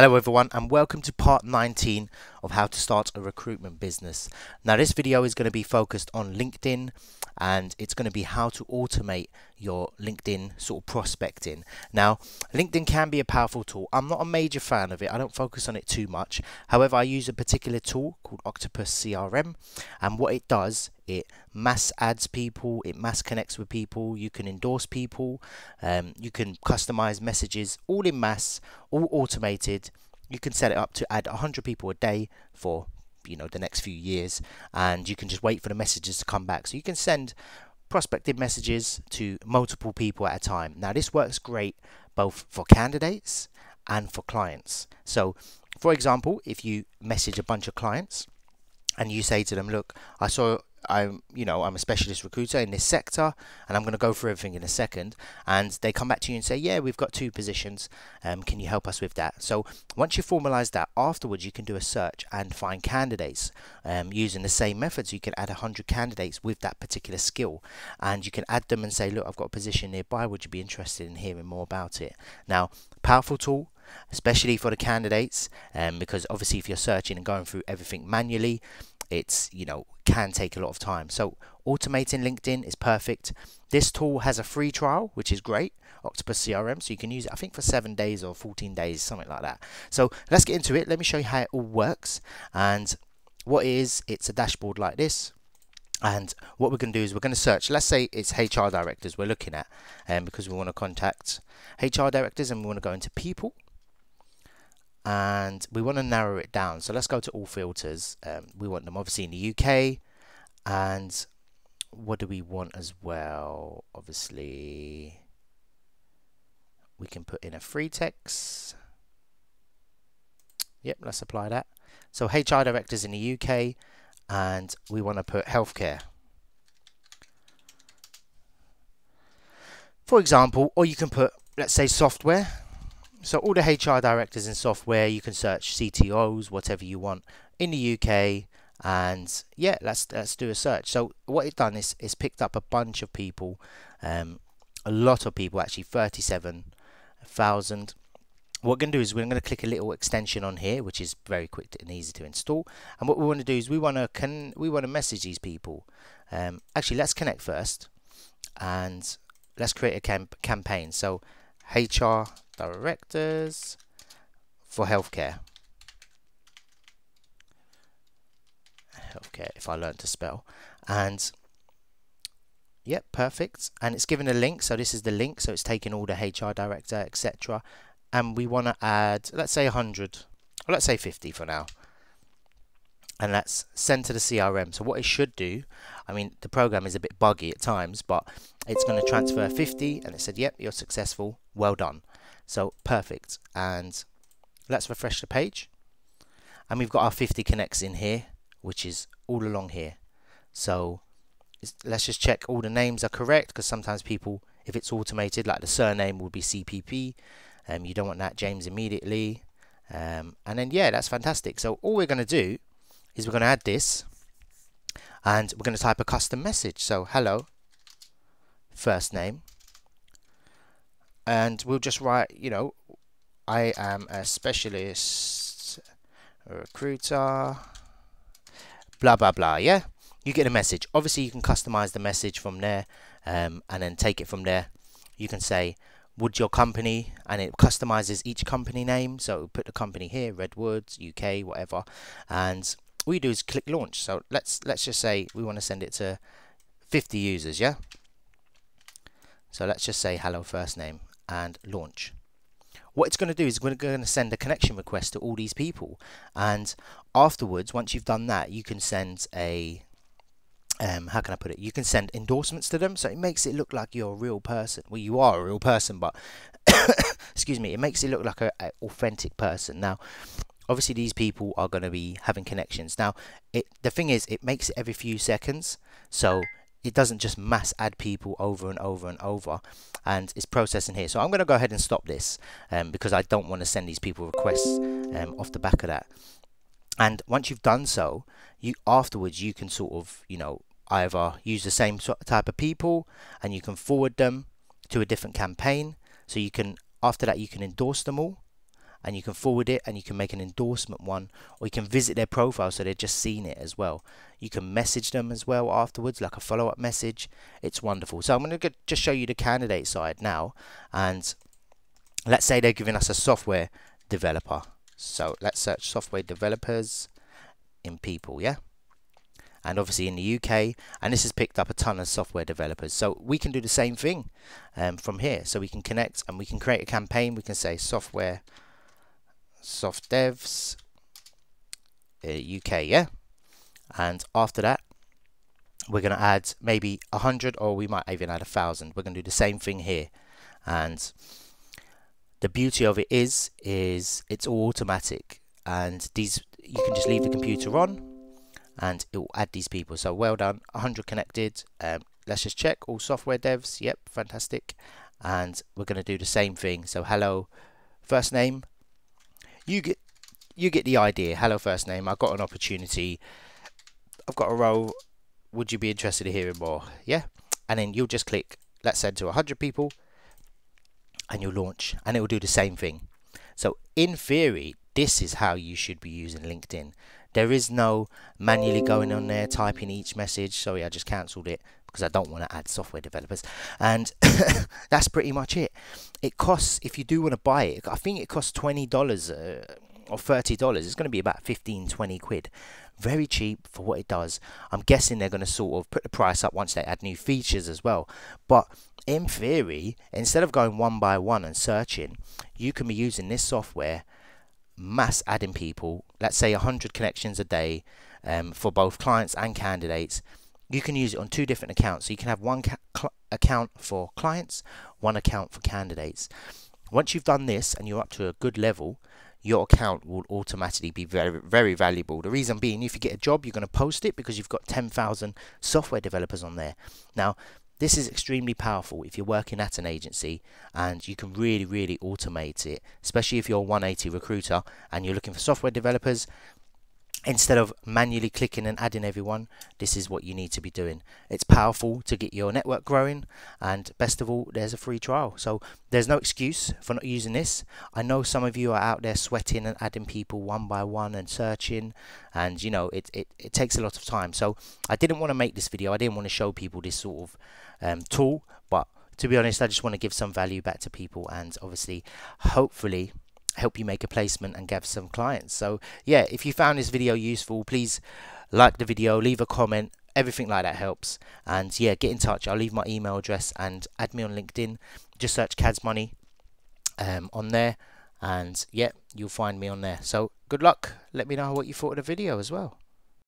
Hello everyone and welcome to part 19 of how to start a recruitment business. Now this video is going to be focused on LinkedIn and it's going to be how to automate your LinkedIn sort of prospecting. Now LinkedIn can be a powerful tool. I'm not a major fan of it. I don't focus on it too much. However, I use a particular tool called Octopus CRM and what it does it mass adds people, it mass connects with people, you can endorse people, um, you can customize messages all in mass, all automated. You can set it up to add 100 people a day for you know the next few years and you can just wait for the messages to come back. So you can send prospective messages to multiple people at a time. Now this works great both for candidates and for clients. So for example, if you message a bunch of clients and you say to them, look, I saw I'm, you know, I'm a specialist recruiter in this sector, and I'm going to go through everything in a second. And they come back to you and say, "Yeah, we've got two positions. Um, can you help us with that?" So once you formalize that, afterwards you can do a search and find candidates um, using the same methods. You can add hundred candidates with that particular skill, and you can add them and say, "Look, I've got a position nearby. Would you be interested in hearing more about it?" Now, powerful tool especially for the candidates um, because obviously if you're searching and going through everything manually it's you know can take a lot of time. So automating linkedin is perfect. This tool has a free trial which is great octopus crm so you can use it i think for seven days or 14 days something like that. So let's get into it. Let me show you how it all works. And what it is it's a dashboard like this. And what we're going to do is we're going to search. Let's say it's hr directors we're looking at um, because we want to contact hr directors and we want to go into people and we want to narrow it down. So let's go to all filters um, we want them obviously in the UK and what do we want as well? Obviously we can put in a free text. Yep let's apply that. So HR directors in the UK and we want to put healthcare. For example or you can put let's say software so all the HR directors in software, you can search CTOs, whatever you want in the UK, and yeah, let's let's do a search. So what it's done is is picked up a bunch of people, um, a lot of people actually, thirty-seven thousand. What we're going to do is we're going to click a little extension on here, which is very quick and easy to install. And what we want to do is we want to can we want to message these people. Um, actually, let's connect first, and let's create a cam campaign. So HR directors for healthcare. Healthcare, if I learn to spell. And yep, perfect. And it's given a link, so this is the link, so it's taking all the HR director, etc. And we want to add, let's say 100, or let's say 50 for now and let's send to the CRM. So what it should do, I mean, the program is a bit buggy at times, but it's going to transfer 50 and it said, yep, you're successful. Well done. So perfect. And let's refresh the page. And we've got our 50 connects in here, which is all along here. So let's just check all the names are correct because sometimes people, if it's automated, like the surname will be CPP. Um, you don't want that James immediately. Um, and then, yeah, that's fantastic. So all we're going to do is we're going to add this and we're going to type a custom message. So hello, first name, and we'll just write, you know, I am a specialist recruiter, blah, blah, blah, yeah? You get a message. Obviously, you can customize the message from there um, and then take it from there. You can say, would your company, and it customizes each company name. So put the company here, Redwoods, UK, whatever, and we do is click launch. So let's let's just say we want to send it to 50 users, yeah? So let's just say hello first name and launch. What it's going to do is we're going to send a connection request to all these people and afterwards once you've done that you can send a um, how can I put it? You can send endorsements to them, so it makes it look like you're a real person. Well, you are a real person, but excuse me, it makes it look like an authentic person. Now, obviously these people are going to be having connections now it the thing is it makes it every few seconds so it doesn't just mass add people over and over and over and it's processing here. So I'm going to go ahead and stop this um, because I don't want to send these people requests um, off the back of that. And once you've done so you afterwards you can sort of you know either use the same type of people and you can forward them to a different campaign. So you can after that you can endorse them all and you can forward it and you can make an endorsement one or you can visit their profile so they've just seen it as well. You can message them as well afterwards like a follow-up message. It's wonderful. So i'm going to just show you the candidate side now and let's say they're giving us a software developer. So let's search software developers in people yeah? And obviously in the UK and this has picked up a ton of software developers. So we can do the same thing um, from here. So we can connect and we can create a campaign. We can say software soft devs uh, UK yeah? And after that we're going to add maybe a hundred or we might even add a thousand. We're going to do the same thing here. And the beauty of it is is it's all automatic. And these you can just leave the computer on and it will add these people. So well done 100 connected. Um, let's just check. All software devs yep fantastic. And we're going to do the same thing. So hello first name you get you get the idea. Hello first name. I've got an opportunity. I've got a role. Would you be interested in hearing more? Yeah. And then you'll just click let's send to 100 people and you'll launch and it will do the same thing. So in theory this is how you should be using LinkedIn there is no manually going on there typing each message. Sorry, I just cancelled it because I don't want to add software developers. And that's pretty much it. It costs, if you do want to buy it, I think it costs $20 uh, or $30. It's going to be about 15, 20 quid. Very cheap for what it does. I'm guessing they're going to sort of put the price up once they add new features as well. But in theory, instead of going one by one and searching, you can be using this software mass adding people, let's say 100 connections a day um, for both clients and candidates, you can use it on two different accounts. So you can have one account for clients, one account for candidates. Once you've done this and you're up to a good level, your account will automatically be very, very valuable. The reason being, if you get a job, you're going to post it because you've got 10,000 software developers on there. Now, this is extremely powerful if you're working at an agency and you can really, really automate it, especially if you're a 180 recruiter and you're looking for software developers. Instead of manually clicking and adding everyone, this is what you need to be doing. It's powerful to get your network growing, and best of all, there's a free trial. So there's no excuse for not using this. I know some of you are out there sweating and adding people one by one and searching, and you know, it, it, it takes a lot of time. So I didn't want to make this video, I didn't want to show people this sort of um, tool. But to be honest, I just want to give some value back to people and obviously, hopefully, help you make a placement and get some clients. So yeah, if you found this video useful, please like the video, leave a comment. Everything like that helps. And yeah, get in touch. I'll leave my email address and add me on LinkedIn. Just search Kadz Money um, on there. And yeah, you'll find me on there. So good luck. Let me know what you thought of the video as well.